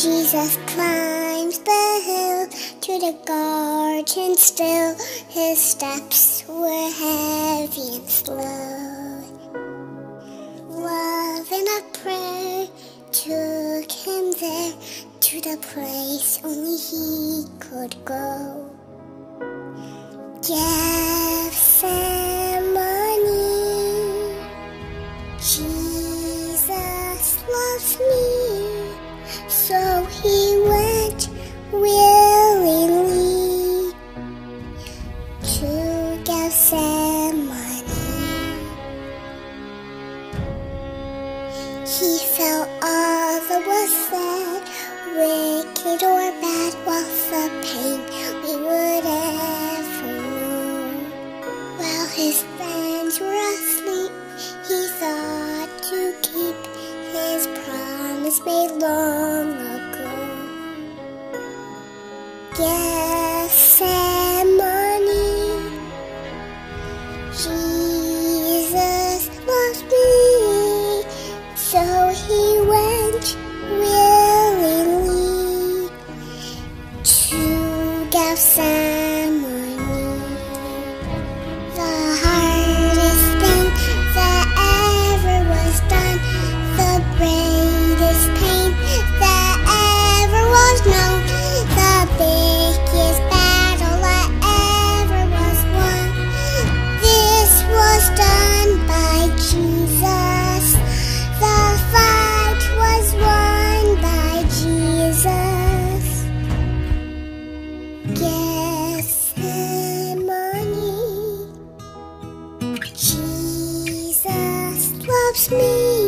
Jesus climbs the hill to the garden still. His steps were heavy and slow. Love and a prayer took him there to the place only he could go. Gethsemane. Jesus loves me, He felt all that was said, wicked or bad, was the pain we would ever know. While his friends were asleep, he thought to keep his promise made long loves me.